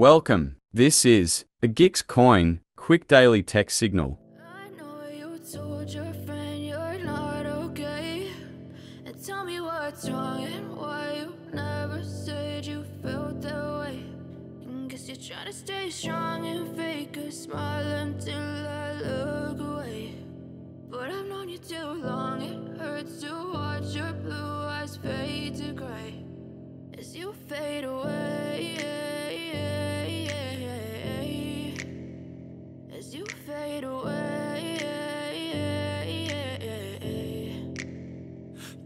Welcome. This is the AGIX Coin Quick Daily Tech Signal. I know you told your friend you're not okay. And tell me what's wrong and why you never said you felt that way. And guess you're trying to stay strong and fake a smile until I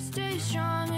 stay strong